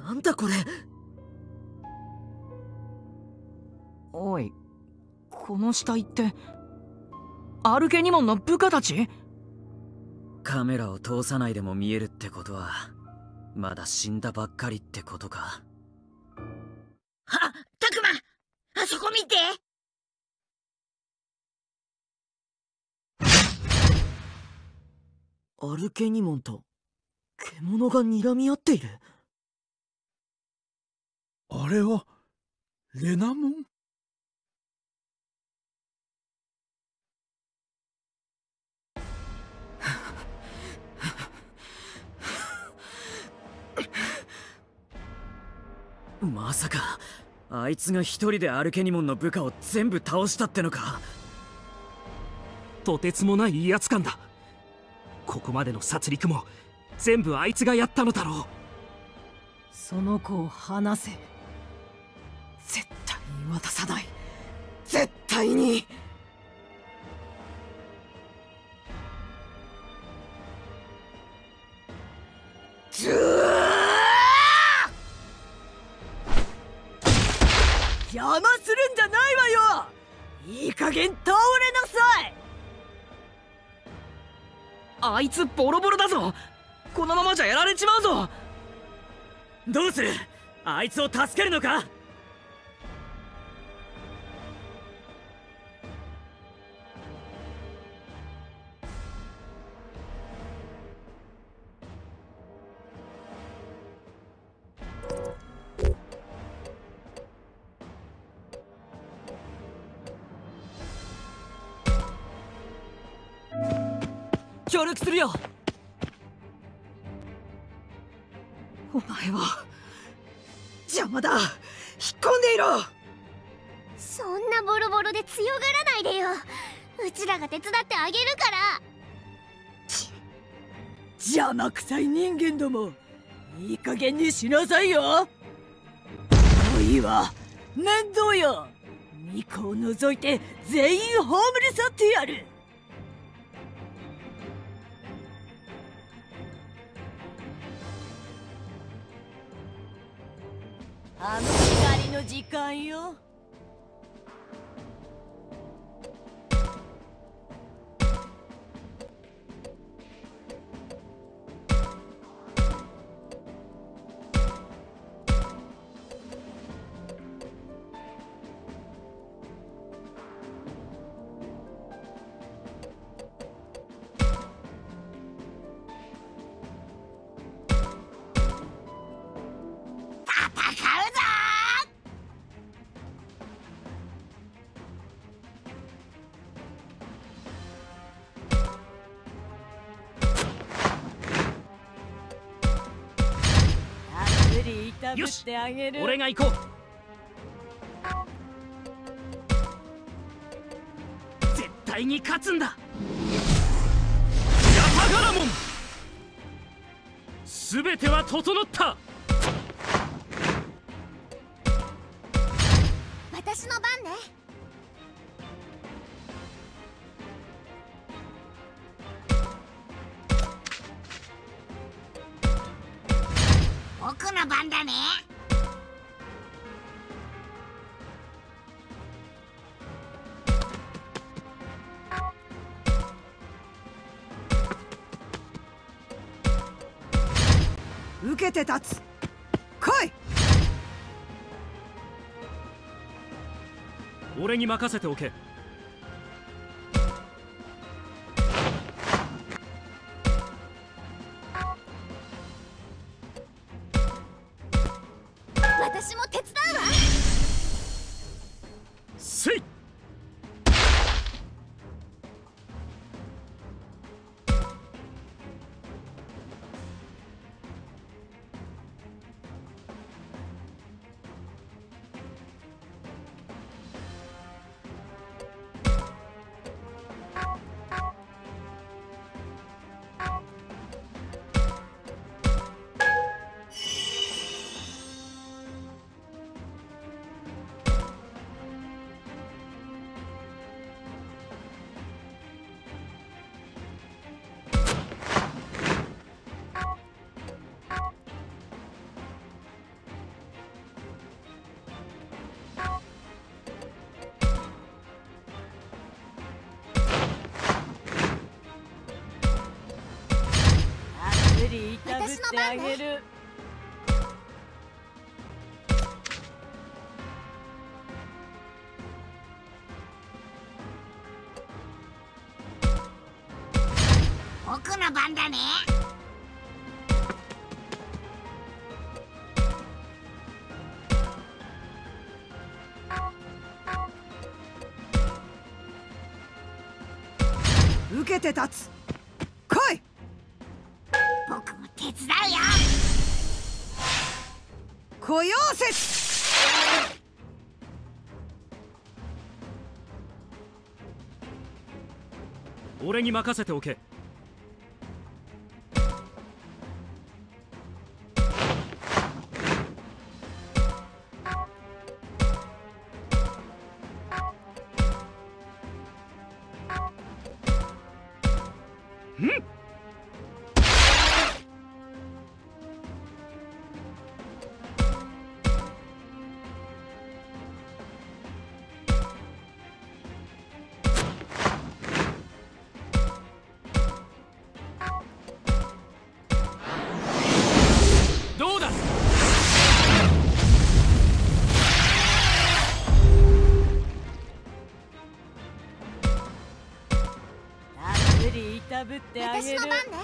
なんだこれ。おいこの死体ってアルケニモンの部下たち？カメラを通さないでも見えるってことはまだ死んだばっかりってことか。はたくまあそこ見て。アルケニモンと獣が睨み合っている？あれはレナモン？まさかあいつが一人でアルケニモンの部下を全部倒したってのか？とてつもない威圧感だ。ここまでの殺戮も全部あいつがやったのだろう。その子を離せ。絶対に渡さない。絶対に。ずー邪魔するんじゃないわよ。いい加減倒れなさい。あいつボロボロだぞこのままじゃやられちまうぞ。どうする？あいつを助けるのか？協力するよ。前は。邪魔だ。引っ込んでいろ。そんなボロボロで強がらないでよ。うちらが手伝ってあげるから。邪魔くさい人間どもいい加減にしなさいよ。もういいわ。面倒よ。ミコを除いて全員葬り去ってやるあの光の時間よ。よし俺が行こう。絶対に勝つんだ。ヤタガラモン全ては整った。僕の番だね。受けて立つ。来い。俺に任せておけいたぶってあげる僕の番だね。受けて立つ。俺に任せておけ。私の番ね。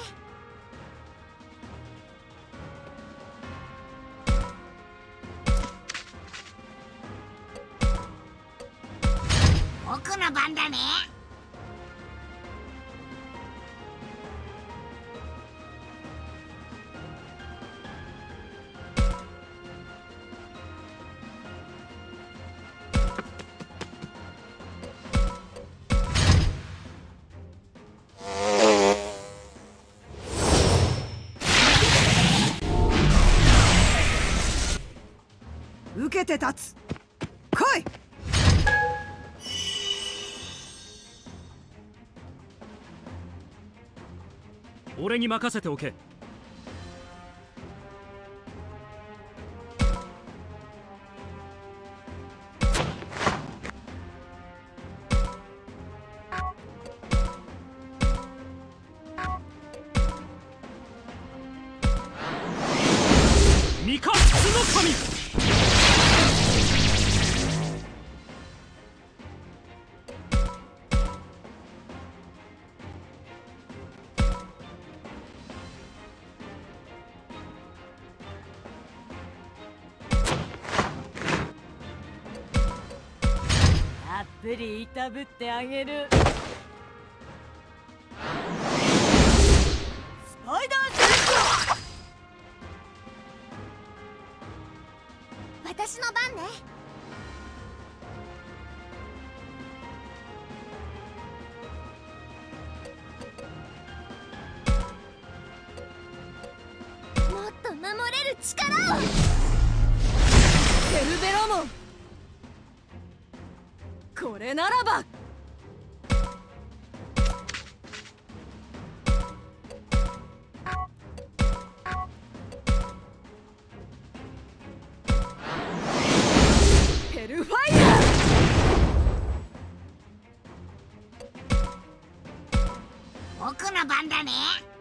けて立つ。来い。俺に任せておけ。たっぷりいたぶってあげる。スパイダーシェ私の番ね。もっと守れる力を!ケルベロモンこれならば。ヘルファイヤ僕の番だね。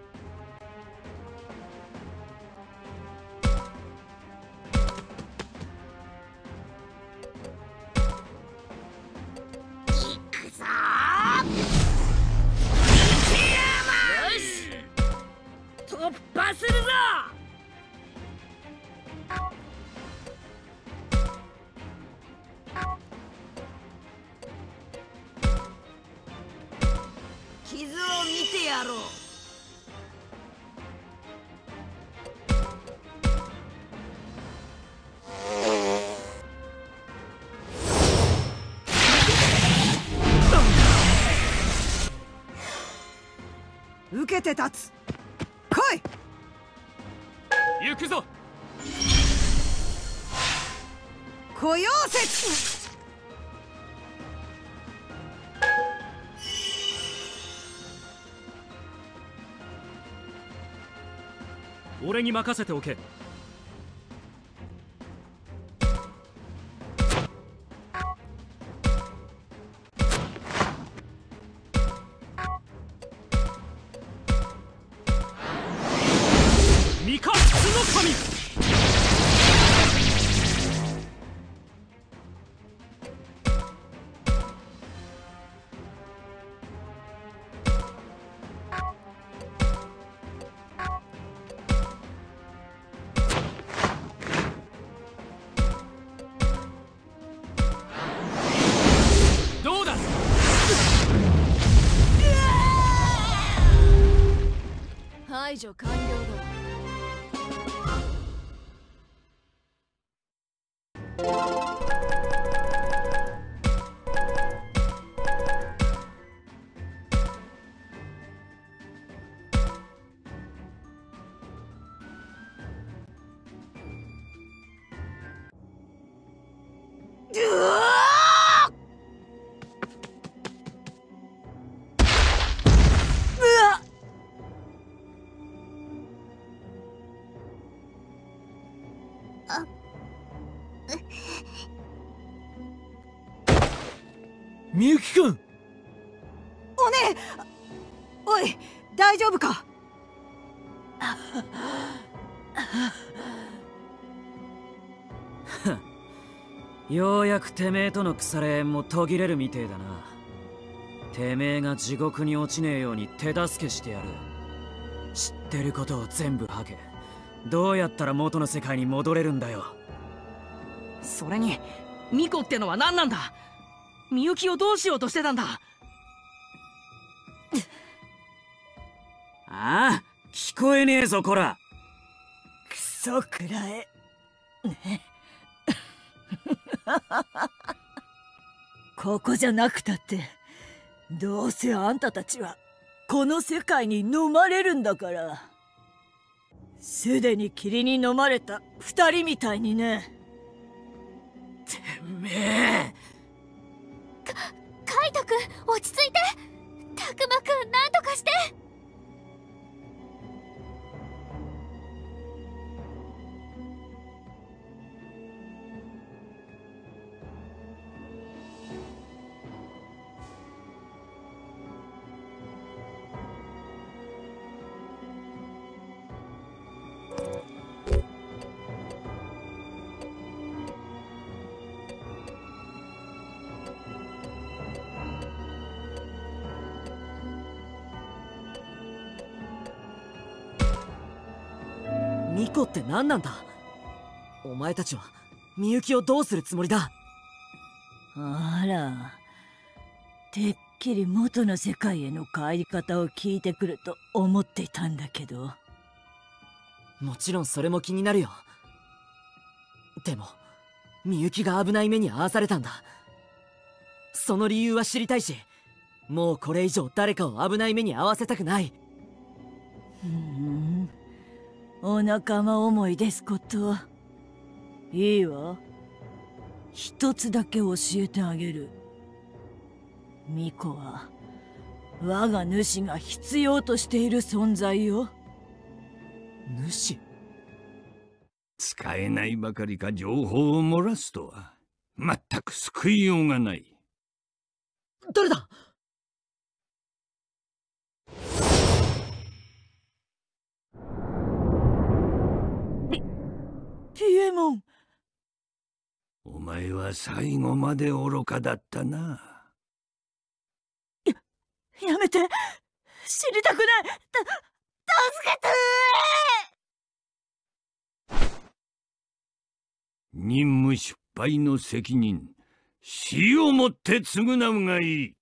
て立つ。来い。行くぞ。雇用説俺に任せておけ解除おい大丈夫か？ようやくてめえとの腐れ縁も途切れるみてえだな。てめえが地獄に落ちねえように手助けしてやる。知ってることを全部吐け。どうやったら元の世界に戻れるんだよ。それにミコってのは何なんだ？みゆきをどうしようとしてたんだ？ああ聞こえねえぞこら。クソくらえ。ここじゃなくたってどうせあんたたちはこの世界に飲まれるんだから。すでに霧に飲まれた二人みたいにね。てめえ。カイトくん落ち着いてたくまくんなんとかして。コって何なんだ？お前たちはみゆきをどうするつもりだ？あら。てっきり元の世界への帰り方を聞いてくると思っていたんだけど。もちろんそれも気になるよ。でもみゆきが危ない目に遭わされたんだ。その理由は知りたいしもうこれ以上誰かを危ない目に遭わせたくないお仲間思いですこと。いいわ。一つだけ教えてあげる。巫女は我が主が必要としている存在よ。主？使えないばかりか情報を漏らすとは全く救いようがない。誰だ？ピエモンお前は最後まで愚かだったな。やめて。知りたくない。た助けて任務失敗の責任死をもって償うがいい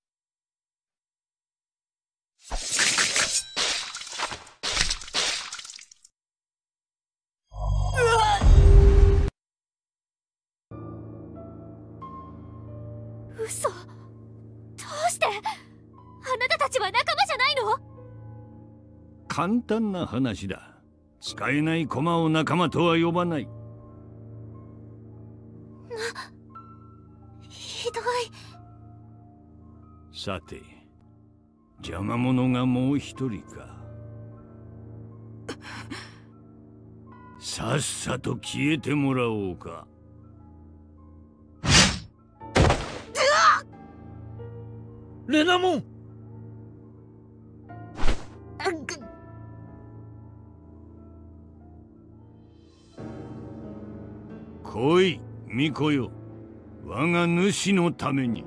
嘘。どうして？あなたたちは仲間じゃないの？簡単な話だ。使えない駒を仲間とは呼ばない。ひどい。さて邪魔者がもう一人か。さっさと消えてもらおうかレナモン。来い巫女よ。我が主のために。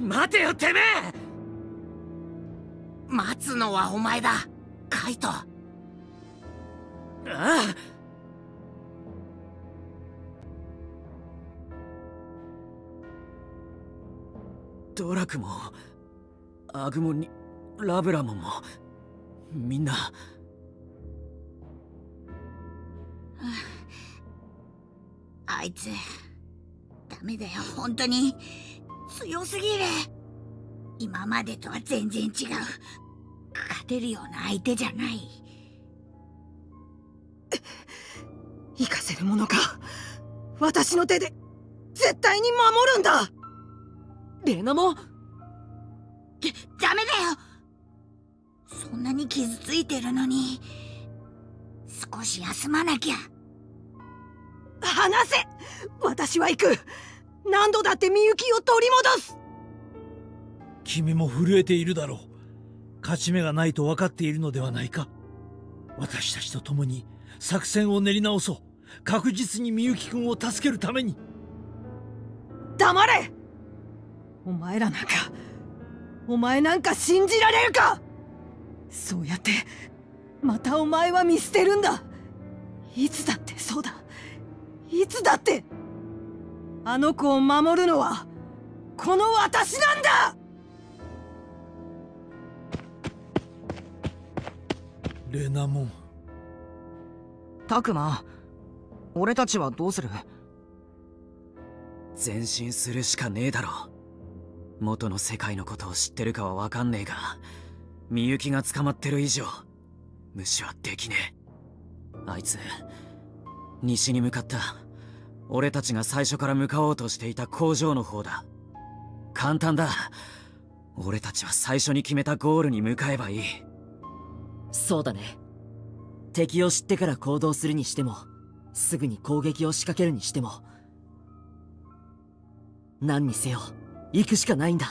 待てよてめえ。待つのはお前だ。カイトドラクもアグモンにラブラモンもみんな。あいつ。ダメだよ本当に。強すぎる。今までとは全然違う。勝てるような相手じゃない。行かせるものか。私の手で絶対に守るんだ。レナも。ダメだよ。そんなに傷ついてるのに少し休まなきゃ。離せ。私は行く。何度だってみゆきを取り戻す。君も震えているだろう。勝ち目がないと分かっているのではないか。私たちと共に作戦を練り直そう。確実にみゆきくんを助けるために。黙れ！お前らなんかお前なんか信じられるか！そうやってまたお前は見捨てるんだ！いつだってそうだ！いつだってあの子を守るのはこの私なんだ！レナモンタクマ俺たちはどうする？前進するしかねえだろ。元の世界のことを知ってるかは分かんねえがみゆきが捕まってる以上無視はできねえ。あいつ西に向かった。俺たちが最初から向かおうとしていた工場の方だ。簡単だ。俺たちは最初に決めたゴールに向かえばいい。そうだね。敵を知ってから行動するにしてもすぐに攻撃を仕掛けるにしても何にせよ行くしかないんだ。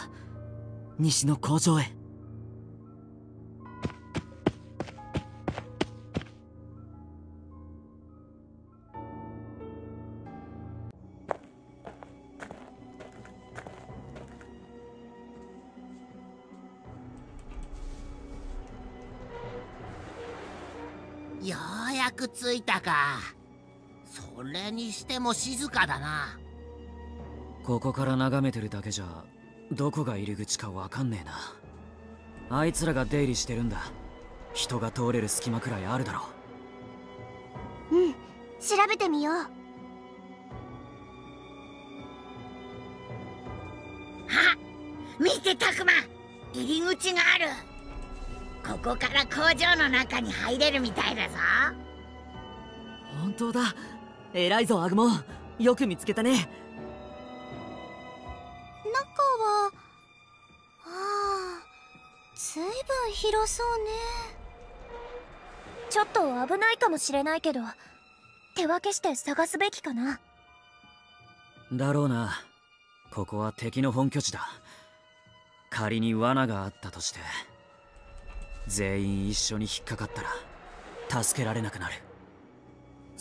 西の工場へ。く着いたか。それにしても静かだな。ここから眺めてるだけじゃどこが入り口かわかんねえな。あいつらが出入りしてるんだ。人が通れる隙間くらいあるだろうん調べてみよう。あ見てたくま。入り口がある。ここから工場の中に入れるみたいだぞ本当だ。偉いぞアグモよく見つけたね。中はああずいぶん広そうね。ちょっと危ないかもしれないけど手分けして探すべきかな。だろうな。ここは敵の本拠地だ。仮に罠があったとして全員一緒に引っかかったら助けられなくなる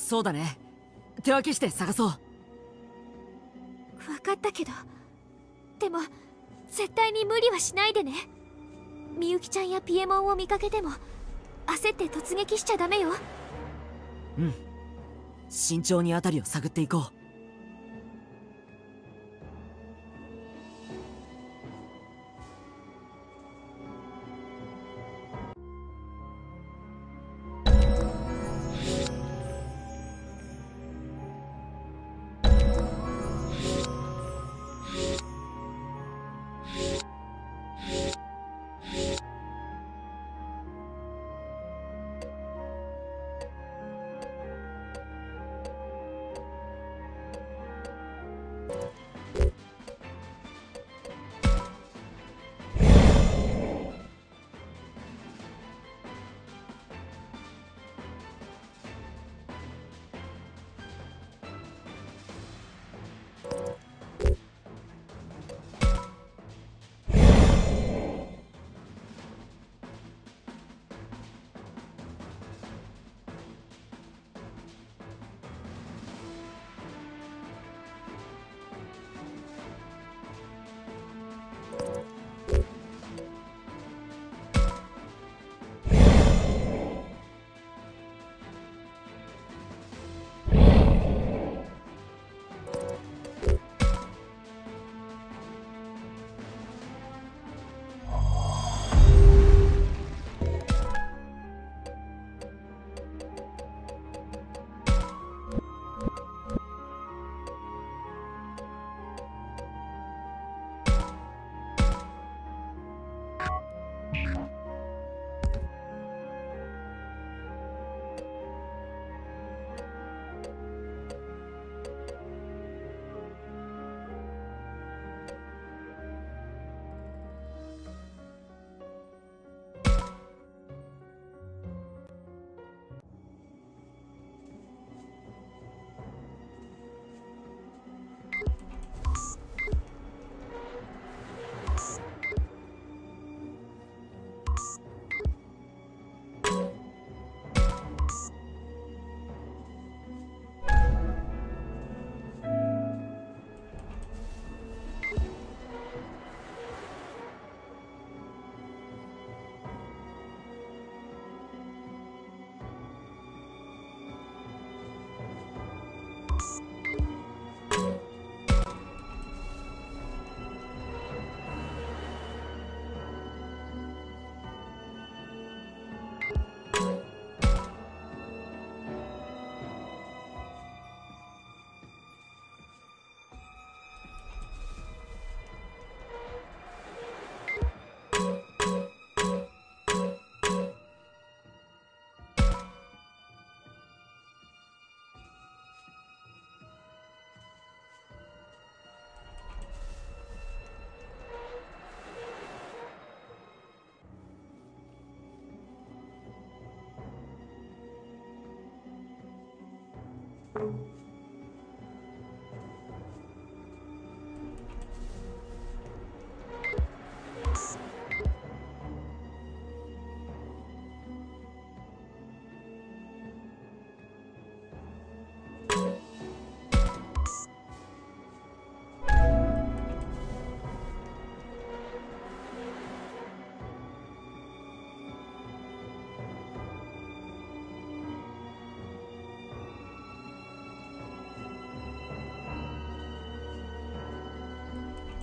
そうだね。手分けして探そう。分かったけど。でも絶対に無理はしないでね。みゆきちゃんやピエモンを見かけても焦って突撃しちゃダメよ。うん。慎重に辺りを探っていこう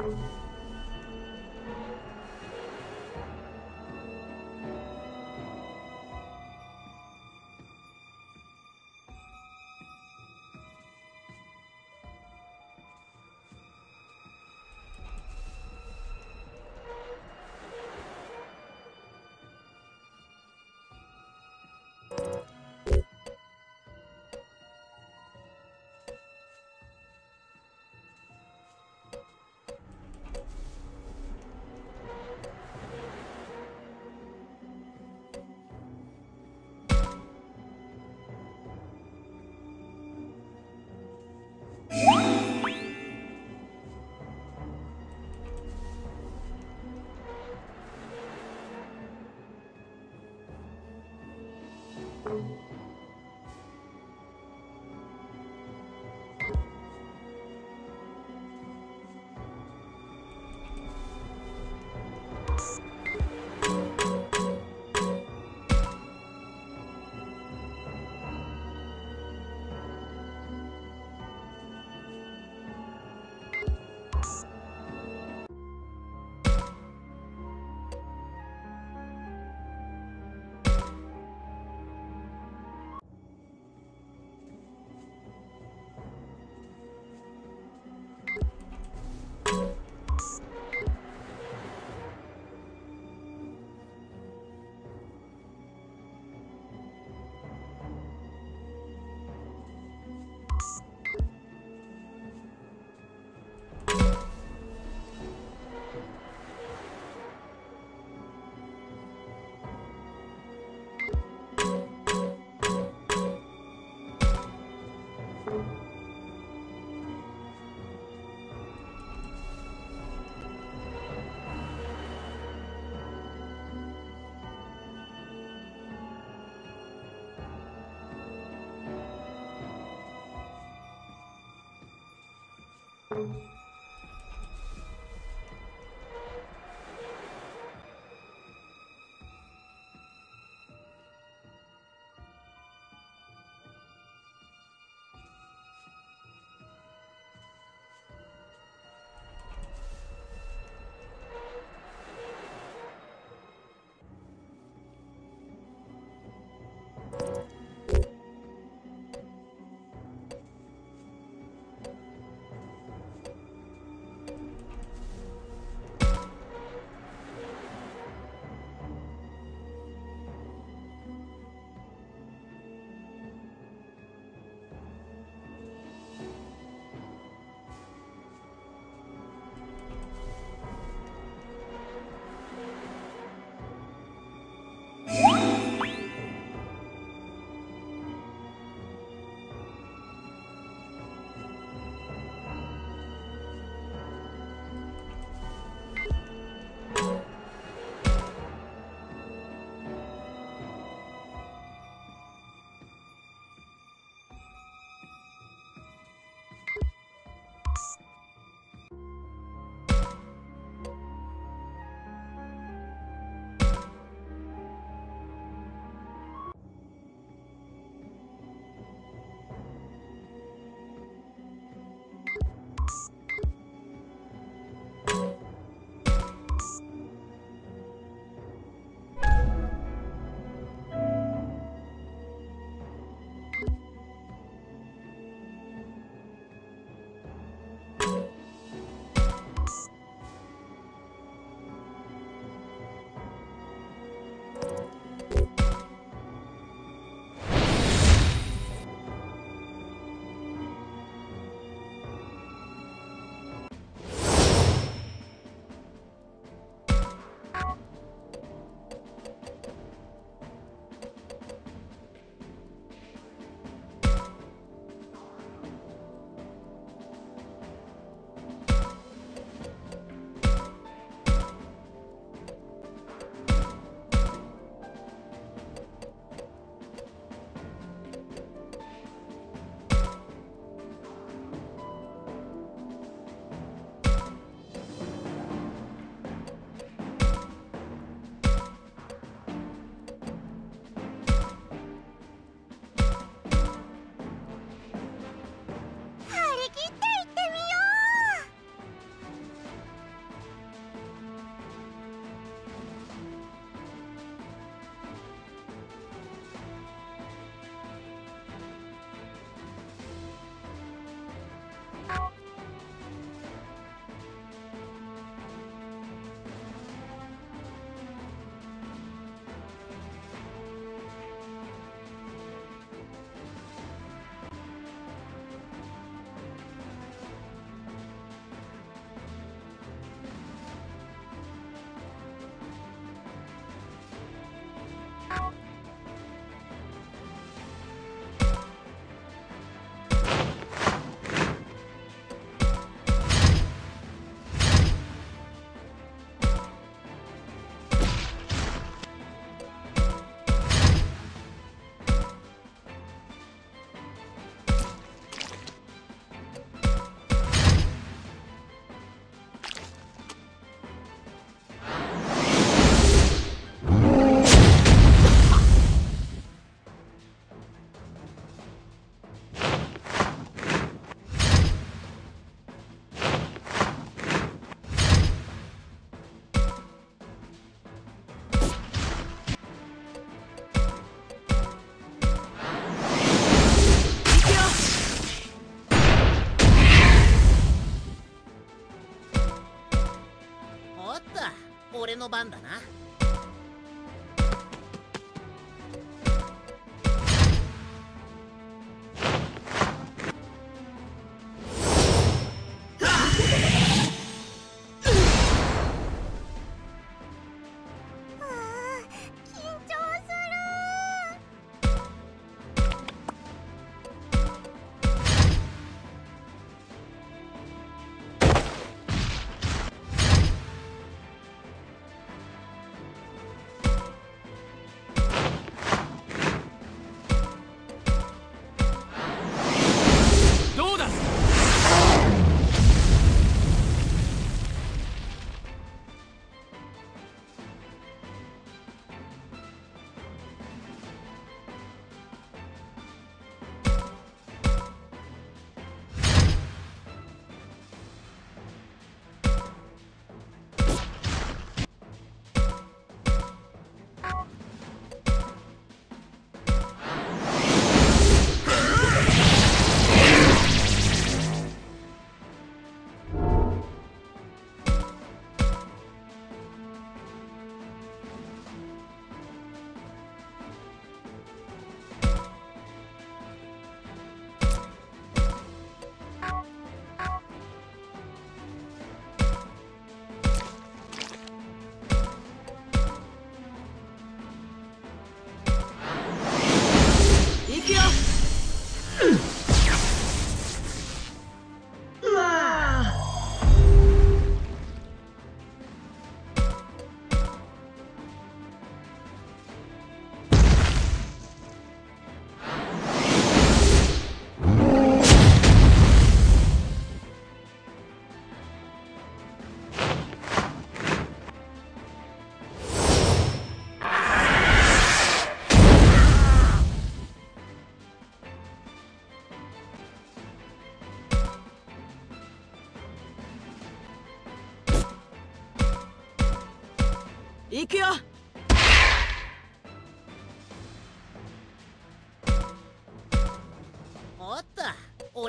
out. あ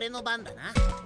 俺の番だな。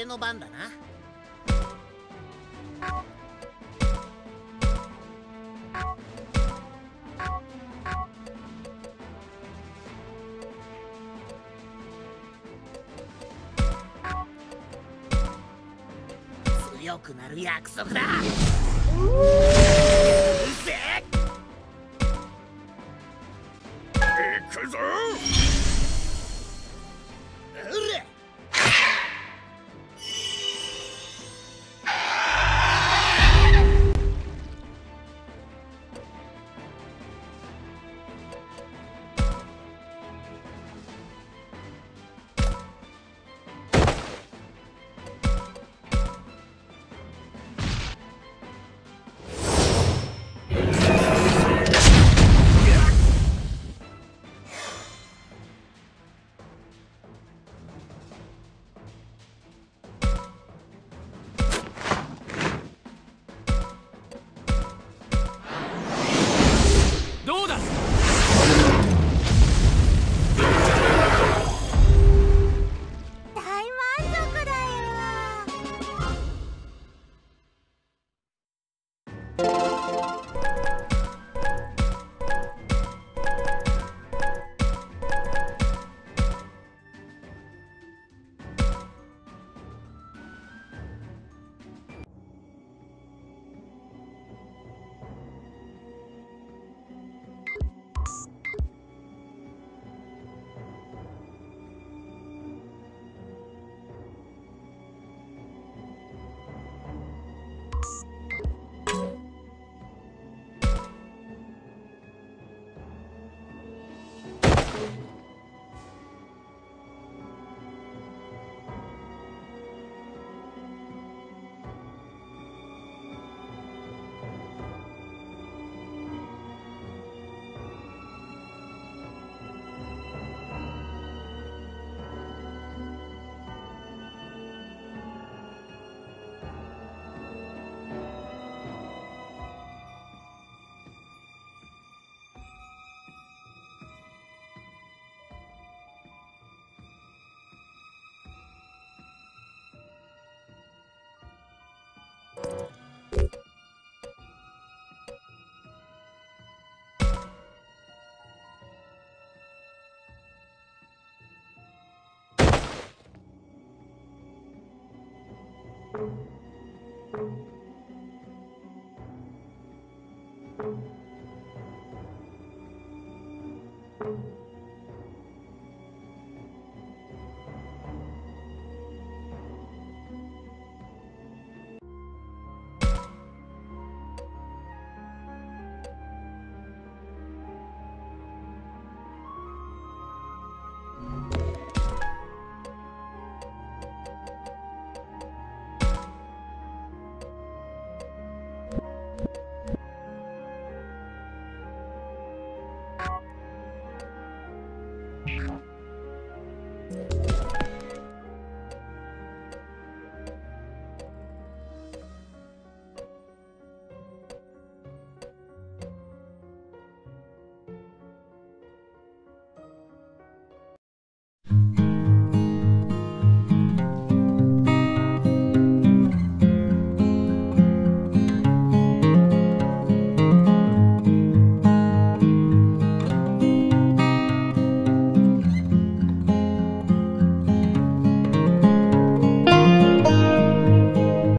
俺の番だな。強くなる約束だ。Thank you.